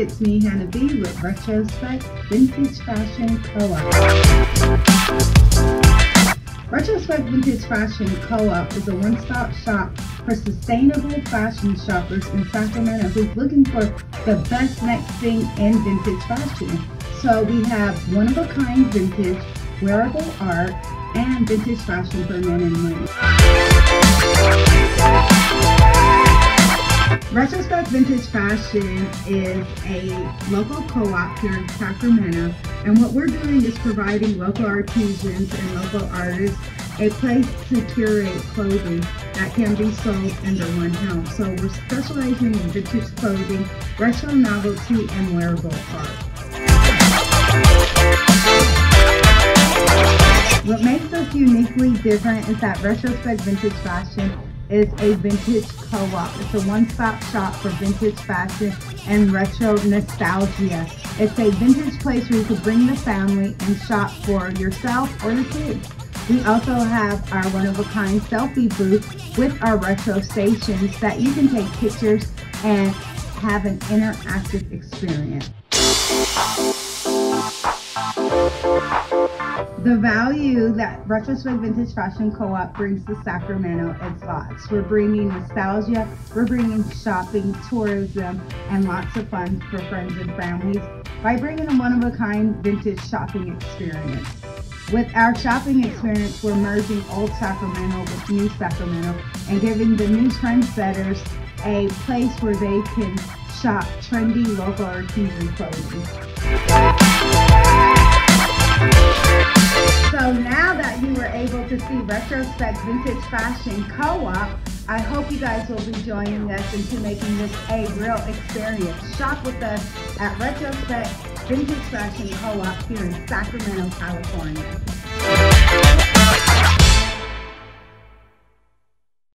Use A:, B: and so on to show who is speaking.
A: it's me, Hannah B, with Retrospect Vintage Fashion Co-op. Retrospect Vintage Fashion Co-op is a one-stop shop for sustainable fashion shoppers in Sacramento who's looking for the best next thing in vintage fashion. So we have one-of-a-kind vintage, wearable art, and vintage fashion for men and women. Retrospect Vintage Fashion is a local co-op here in Sacramento and what we're doing is providing local artisans and local artists a place to curate clothing that can be sold under one home. So we're specializing in vintage clothing, retro novelty, and wearable art. What makes us uniquely different is that Retrospect Vintage Fashion is a vintage co-op. It's a one-stop shop for vintage fashion and retro nostalgia. It's a vintage place where you can bring the family and shop for yourself or the kids. We also have our one-of-a-kind selfie booth with our retro stations that you can take pictures and have an interactive experience. The value that Retrospect Vintage Fashion Co-op brings to Sacramento is lots. We're bringing nostalgia, we're bringing shopping, tourism, and lots of fun for friends and families by bringing a one-of-a-kind vintage shopping experience. With our shopping experience, we're merging old Sacramento with new Sacramento and giving the new trendsetters a place where they can shop trendy local artisan clothing. Retrospect Vintage Fashion Co-op, I hope you guys will be joining us into making this a real experience. Shop with us at Retrospect Vintage Fashion Co-op here in Sacramento, California.